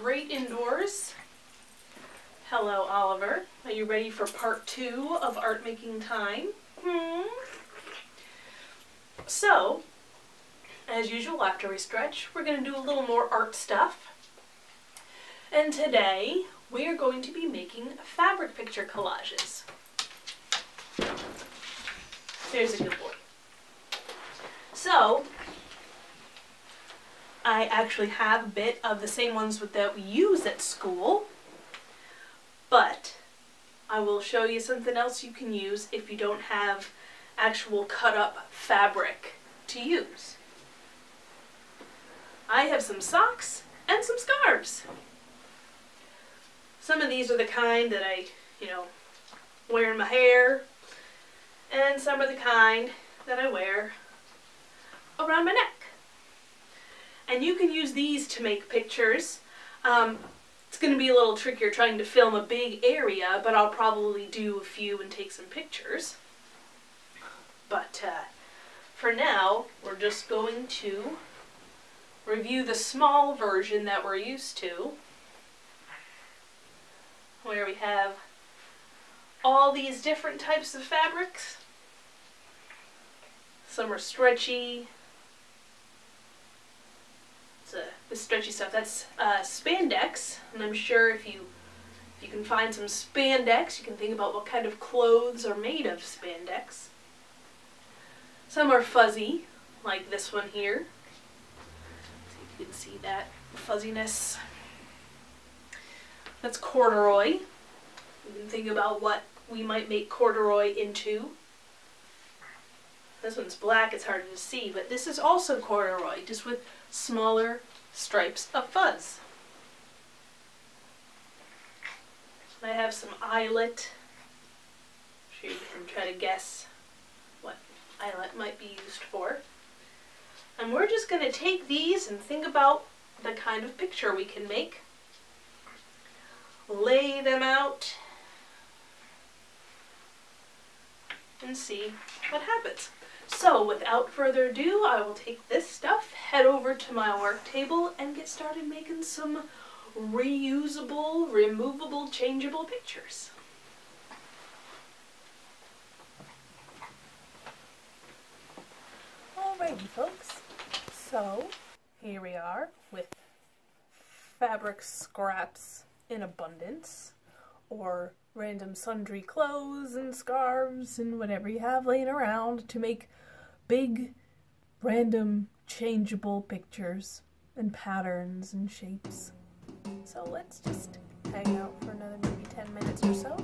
straight indoors. Hello, Oliver. Are you ready for part two of art making time? Hmm. So, as usual, after we stretch, we're going to do a little more art stuff. And today, we are going to be making fabric picture collages. There's a good boy. So, I actually have a bit of the same ones that we use at school, but I will show you something else you can use if you don't have actual cut up fabric to use. I have some socks and some scarves. Some of these are the kind that I, you know, wear in my hair, and some are the kind that I wear around my neck. And you can use these to make pictures. Um, it's going to be a little trickier trying to film a big area, but I'll probably do a few and take some pictures. But uh, for now, we're just going to review the small version that we're used to, where we have all these different types of fabrics. Some are stretchy, uh, the stretchy stuff. That's uh, spandex, and I'm sure if you if you can find some spandex, you can think about what kind of clothes are made of spandex. Some are fuzzy, like this one here. See if you can see that fuzziness. That's corduroy. You can think about what we might make corduroy into. This one's black, it's harder to see, but this is also corduroy, just with smaller stripes of fuzz. I have some eyelet. You can try to guess what eyelet might be used for. And we're just going to take these and think about the kind of picture we can make. Lay them out and see what happens. So without further ado, I will take this stuff, head over to my work table, and get started making some reusable, removable, changeable pictures. Alrighty folks, so here we are with fabric scraps in abundance, or random sundry clothes and scarves and whatever you have laying around to make big, random, changeable pictures and patterns and shapes. So let's just hang out for another maybe 10 minutes or so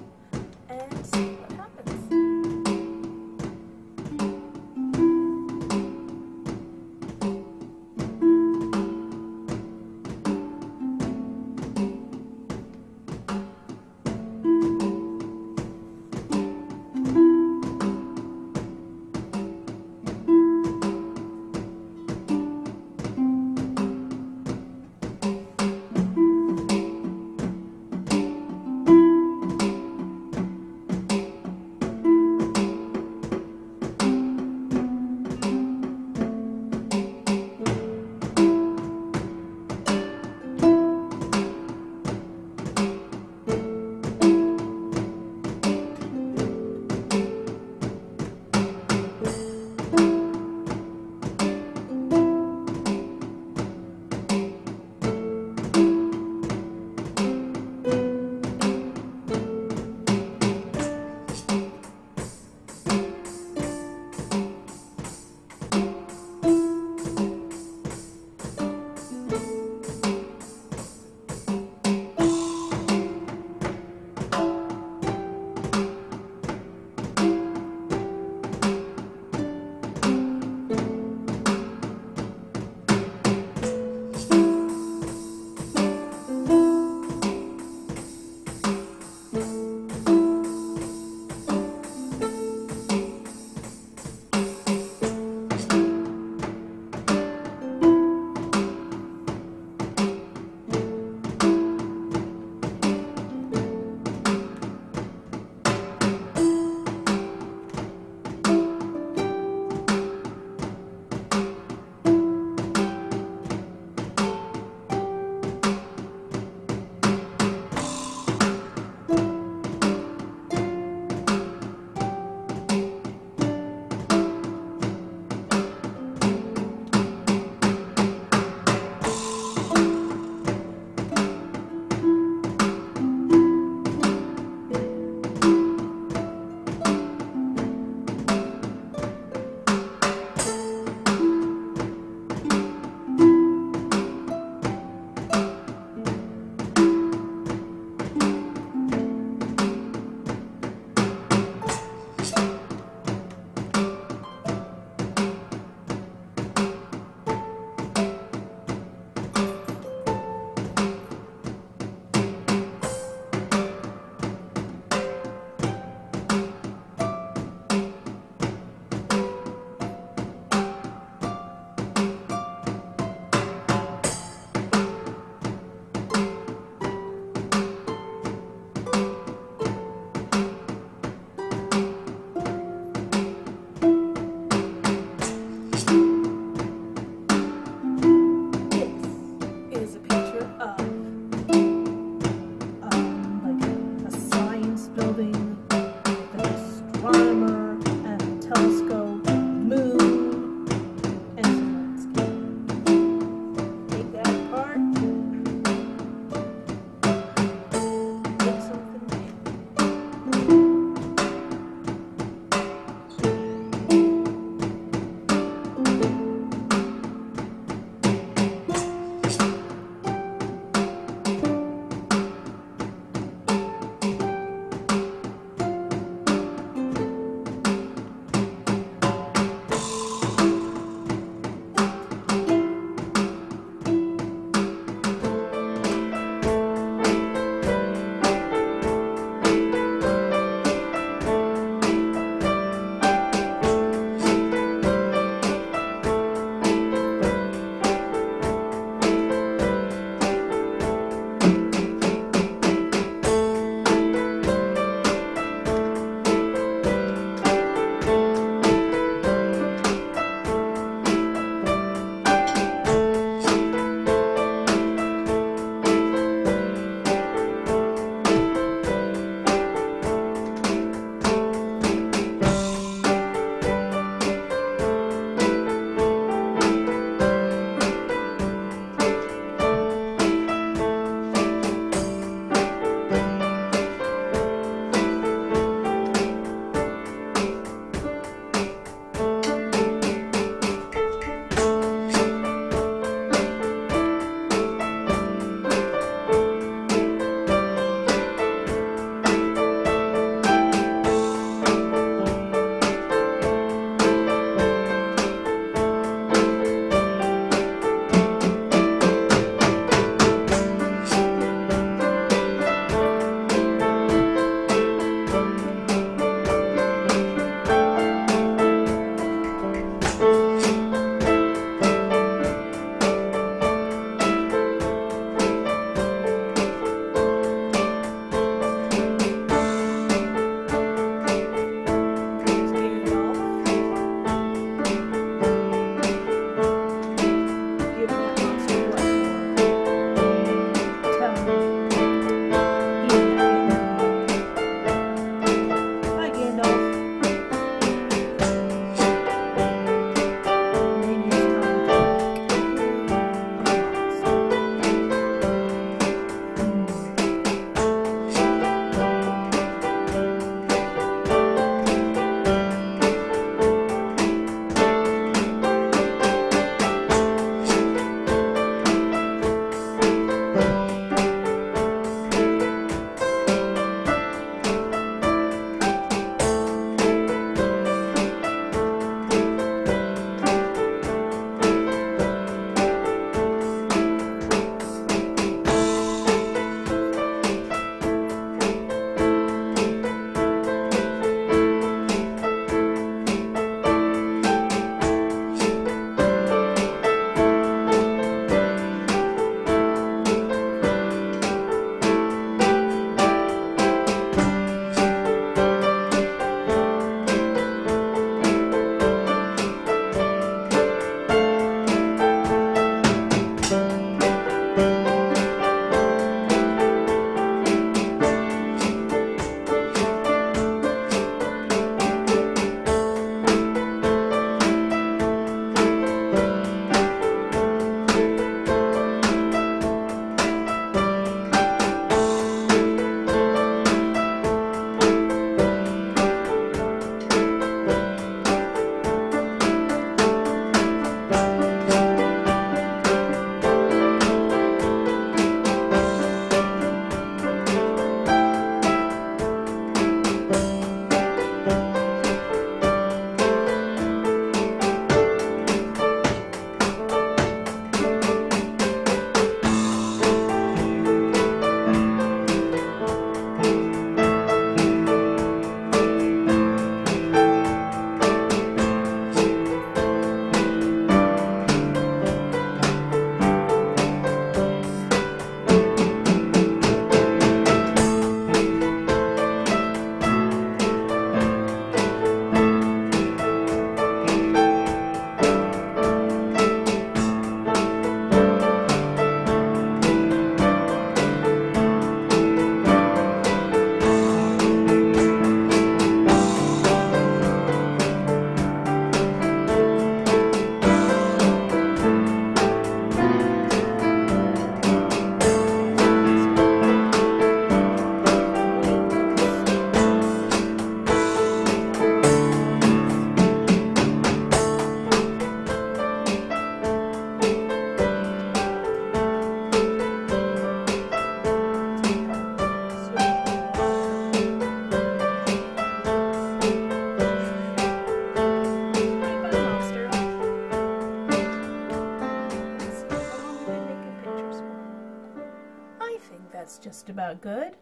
good.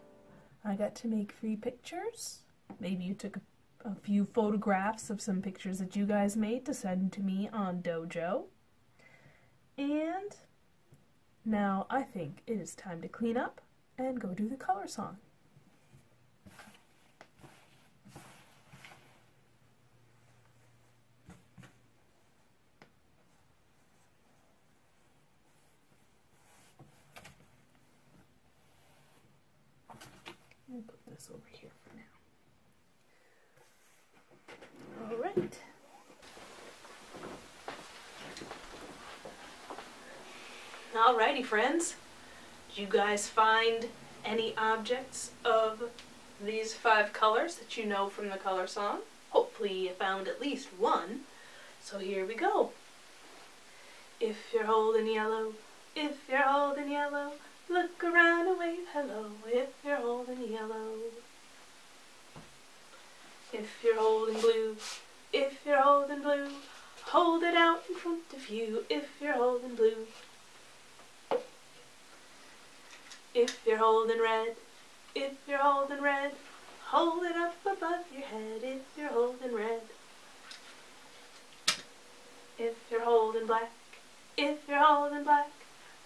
I got to make three pictures. Maybe you took a, a few photographs of some pictures that you guys made to send to me on Dojo. And now I think it is time to clean up and go do the color song. I'll put this over here for Alrighty, friends. Did you guys find any objects of these five colors that you know from the color song? Hopefully you found at least one. So here we go. If you're holding yellow, if you're holding yellow, look around and wave hello if you're holding yellow. If you're holding blue, you're holding blue, hold it out in front of you if you're holding blue. If you're holding red, if you're holding red, hold it up above your head if you're holding red. If you're holding black, if you're holding black,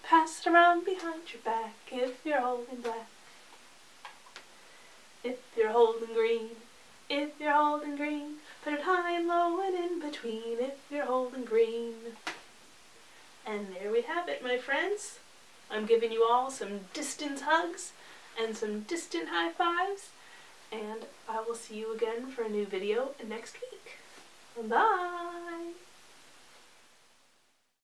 pass it around behind your back if you're holding black. If you're holding green, if you're holding green, put it high and low and in between if you're holding green. And there we have it, my friends. I'm giving you all some distance hugs and some distant high fives. And I will see you again for a new video next week. Bye!